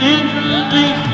Andrew.